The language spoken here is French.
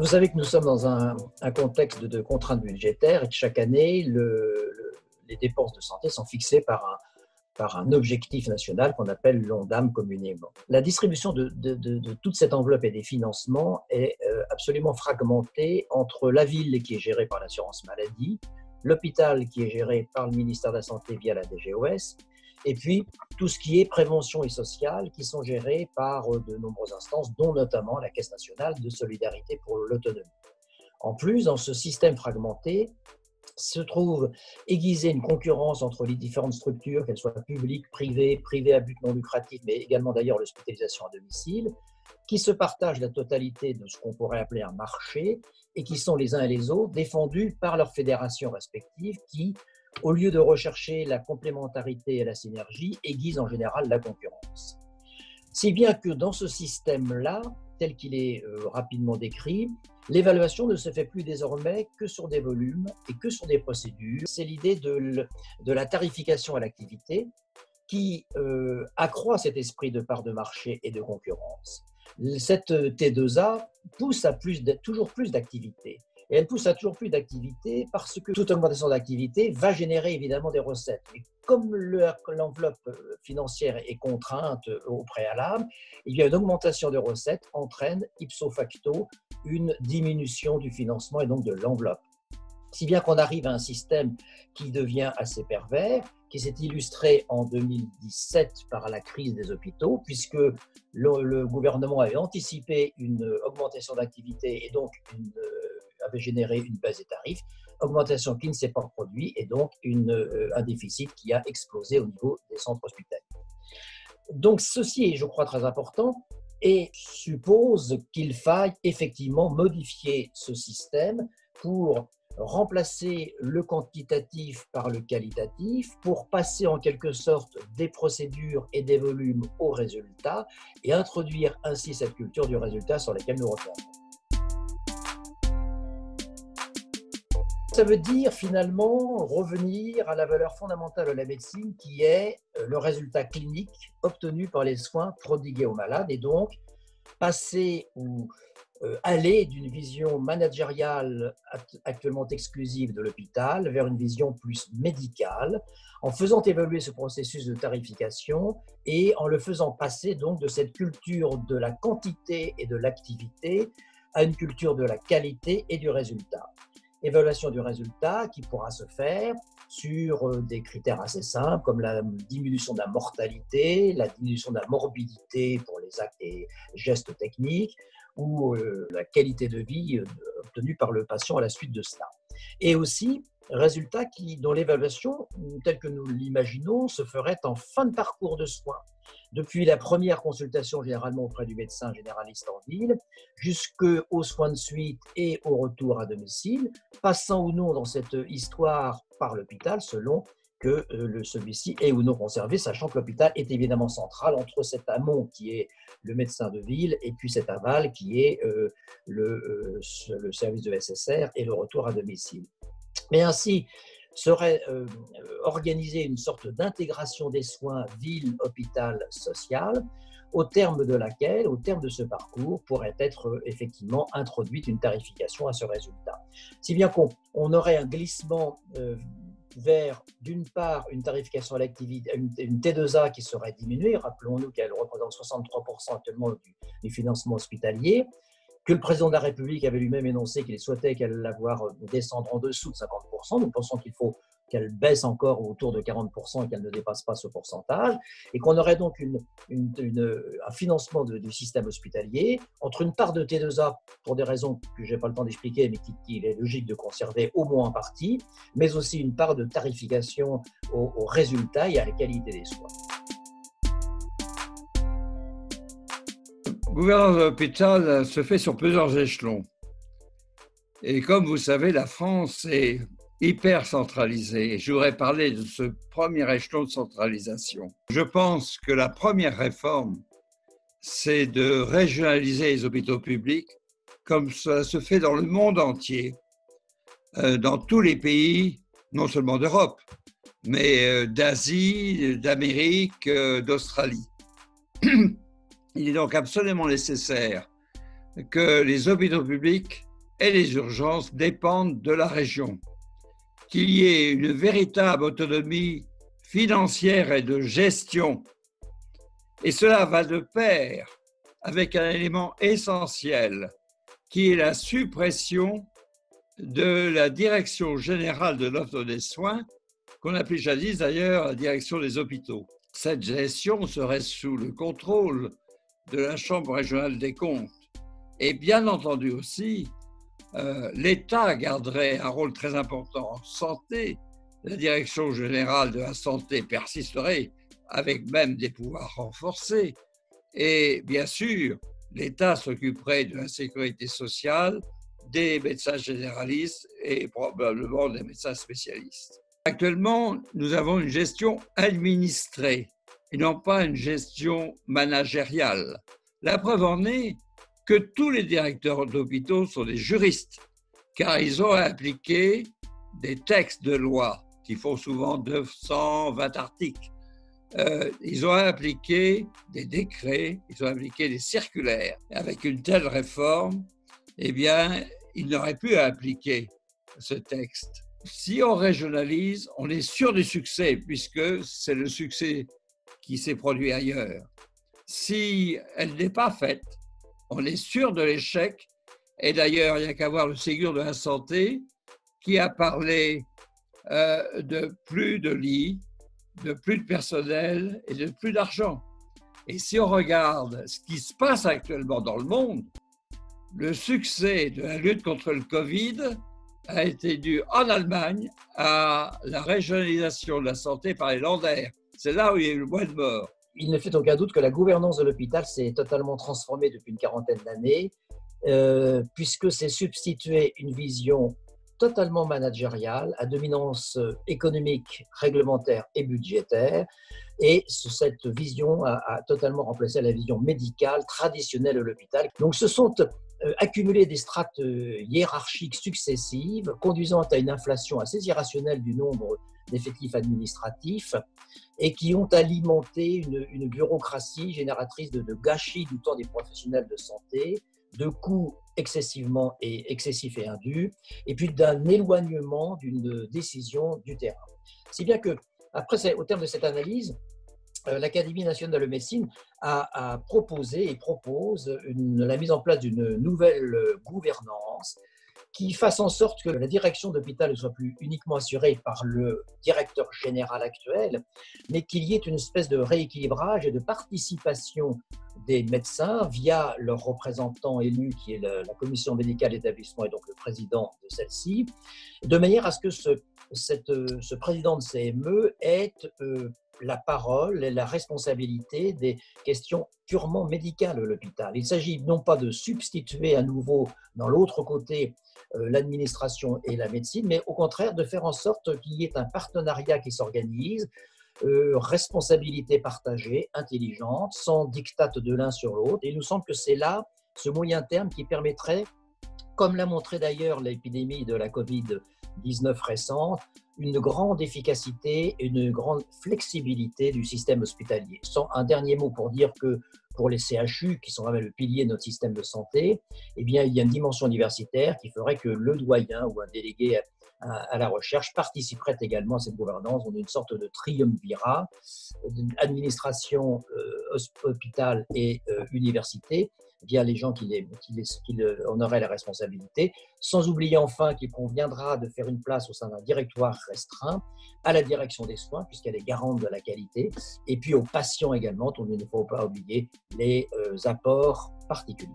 Vous savez que nous sommes dans un, contexte de, contraintes budgétaires et que chaque année, les dépenses de santé sont fixées par un, objectif national qu'on appelle l'ONDAM communément. La distribution de, toute cette enveloppe et des financements est euh, absolument fragmentée entre la ville qui est gérée par l'assurance maladie, l'hôpital qui est géré par le ministère de la Santé via la DGOS, et puis tout ce qui est prévention et sociale qui sont gérés par euh, de nombreuses instances, dont notamment la Caisse nationale de solidarité pour l'autonomie. En plus, dans ce système fragmenté, se trouve aiguiser une concurrence entre les différentes structures, qu'elles soient publiques, privées, privées à but non lucratif, mais également d'ailleurs l'hospitalisation à domicile, qui se partagent la totalité de ce qu'on pourrait appeler un marché et qui sont les uns et les autres défendus par leurs fédérations respectives qui, au lieu de rechercher la complémentarité et la synergie, aiguisent en général la concurrence. Si bien que dans ce système-là, tel qu'il est euh, rapidement décrit, l'évaluation ne se fait plus désormais que sur des volumes et que sur des procédures. C'est l'idée de, la tarification à l'activité qui euh, accroît cet esprit de part de marché et de concurrence. Cette T2A pousse à toujours plus d'activités. Et elle pousse à toujours plus d'activités parce que toute augmentation d'activité va générer évidemment des recettes. Et comme l'enveloppe financière est contrainte au préalable, une augmentation de recettes entraîne ipso facto une diminution du financement et donc de l'enveloppe. Si bien qu'on arrive à un système qui devient assez pervers, qui s'est illustré en 2017 par la crise des hôpitaux, puisque le, gouvernement avait anticipé une augmentation d'activité et donc une, avait généré une baisse des tarifs, augmentation qui ne s'est pas produite et donc euh, un déficit qui a explosé au niveau des centres hospitaliers. Donc ceci est, je crois, très important et suppose qu'il faille effectivement modifier ce système pour remplacer le quantitatif par le qualitatif, pour passer en quelque sorte des procédures et des volumes au résultat et introduire ainsi cette culture du résultat sur laquelle nous reviendrons. Ça veut dire finalement revenir à la valeur fondamentale de la médecine qui est euh, le résultat clinique obtenu par les soins prodigués aux malades et donc passer ou euh, aller d'une vision managériale actuellement exclusive de l'hôpital vers une vision plus médicale, en faisant évoluer ce processus de tarification et en le faisant passer donc de cette culture de la quantité et de l'activité à une culture de la qualité et du résultat évaluation du résultat qui pourra se faire sur euh, des critères assez simples comme la diminution de la mortalité, la diminution de la morbidité pour les actes et gestes techniques ou euh, la qualité de vie euh, obtenue par le patient à la suite de cela. Et aussi, résultat qui, dont l'évaluation, telle que nous l'imaginons, se ferait en fin de parcours de soins depuis la première consultation généralement auprès du médecin généraliste en ville, jusqu'aux soins de suite et au retour à domicile, passant ou non dans cette histoire par l'hôpital selon que euh, celui-ci est ou non conservé, sachant que l'hôpital est évidemment central entre cet amont qui est le médecin de ville et puis cet aval qui est euh, euh, le service de SSR et le retour à domicile. Mais ainsi, serait euh, organisée une sorte d'intégration des soins ville, hôpital, social, au terme de laquelle, au terme de ce parcours, pourrait être euh, effectivement introduite une tarification à ce résultat. Si bien qu'on aurait un glissement euh, vers, d'une part, une tarification à l'activité, une, T2A qui serait diminuée, rappelons-nous qu'elle représente 63% actuellement du financement hospitalier, que le président de la République avait lui-même énoncé qu'il souhaitait qu'elle la voir euh, descendre en dessous de 50%. Nous pensons qu'il faut qu'elle baisse encore autour de 40% et qu'elle ne dépasse pas ce pourcentage, et qu'on aurait donc une, un financement du système hospitalier entre une part de T2A, pour des raisons que je n'ai pas le temps d'expliquer, mais qu'il est logique de conserver au moins en partie, mais aussi une part de tarification au résultats et à la qualité des soins. Gouvernance de l'hôpital se fait sur plusieurs échelons. Et comme vous savez, la France est hyper centralisée. Et je voudrais parler de ce premier échelon de centralisation. Je pense que la première réforme, c'est de régionaliser les hôpitaux publics, comme ça se fait dans le monde entier, euh, dans tous les pays, non seulement d'Europe, mais d'Asie, d'Amérique, d'Australie. Il est donc absolument nécessaire que les hôpitaux publics et les urgences dépendent de la région, qu'il y ait une véritable autonomie financière et de gestion. Et cela va de pair avec un élément essentiel qui est la suppression de la direction générale de l'offre des soins, qu'on appelait jadis d'ailleurs la direction des hôpitaux. Cette gestion serait sous le contrôle de la Chambre régionale des comptes. Et bien entendu aussi, euh, l'État garderait un rôle très important en santé. La direction générale de la santé persisterait avec même des pouvoirs renforcés. Et bien sûr, l'État s'occuperait de la sécurité sociale, des médecins généralistes et probablement des médecins spécialistes. Actuellement, nous avons une gestion administrée et non pas une gestion managériale. La preuve en est que tous les directeurs d'hôpitaux sont des juristes, car ils ont appliqué des textes de loi qui font souvent 220 articles. Euh, ils ont appliqué des décrets, ils ont appliqué des circulaires. avec une telle réforme, eh bien, ils n'auraient pu appliquer ce texte. Si on régionalise, on est sûr du succès, puisque c'est le succès qui s'est produit ailleurs. Si elle n'est pas faite, on est sûr de l'échec. Et d'ailleurs, il n'y a qu'à voir le Ségur de la Santé qui a parlé euh, de plus de lits, de plus de personnel et de plus d'argent. Et si on regarde ce qui se passe actuellement dans le monde, le succès de la lutte contre le Covid a été dû en Allemagne à la régionalisation de la santé par les Landaires. C'est là où il y a eu le moins de morts. Il ne fait aucun doute que la gouvernance de l'hôpital s'est totalement transformée depuis une quarantaine d'années, euh, puisque c'est substitué une vision totalement managériale, à dominance économique, réglementaire et budgétaire. Et cette vision a, totalement remplacé la vision médicale traditionnelle de l'hôpital. Donc ce sont euh, accumuler des strates euh, hiérarchiques successives, conduisant à une inflation assez irrationnelle du nombre d'effectifs administratifs et qui ont alimenté une, bureaucratie génératrice de, gâchis du temps des professionnels de santé, de coûts excessivement et excessifs et indus, et puis d'un éloignement d'une décision du terrain. Si bien que, après, au terme de cette analyse, euh, l'Académie nationale de médecine a, proposé et propose la mise en place d'une nouvelle gouvernance qui fasse en sorte que la direction d'hôpital ne soit plus uniquement assurée par le directeur général actuel, mais qu'il y ait une espèce de rééquilibrage et de participation des médecins via leur représentant élu, qui est la, commission médicale d'établissement et donc le président de celle-ci, de manière à ce que ce, président de CME ait euh, la parole et la responsabilité des questions purement médicales de l'hôpital. Il s'agit non pas de substituer à nouveau dans l'autre côté euh, l'administration et la médecine, mais au contraire de faire en sorte qu'il y ait un partenariat qui s'organise, euh, responsabilité partagée, intelligente, sans dictate de l'un sur l'autre. Et il nous semble que c'est là ce moyen terme qui permettrait, comme l'a montré d'ailleurs l'épidémie de la Covid-19 récente, une grande efficacité et une grande flexibilité du système hospitalier. Sans un dernier mot pour dire que pour les CHU, qui sont vraiment le pilier de notre système de santé, eh bien, il y a une dimension universitaire qui ferait que le doyen ou un délégué à, la recherche participerait également à cette gouvernance. On a une sorte de triumvirat, administration, euh, hôpital et euh, université, via les gens qui, qui en auraient la responsabilité, sans oublier enfin qu'il conviendra de faire une place au sein d'un directoire restreint à la direction des soins, puisqu'elle est garante de la qualité, et puis aux patients également, dont il ne faut pas oublier les euh, apports particuliers.